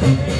Thank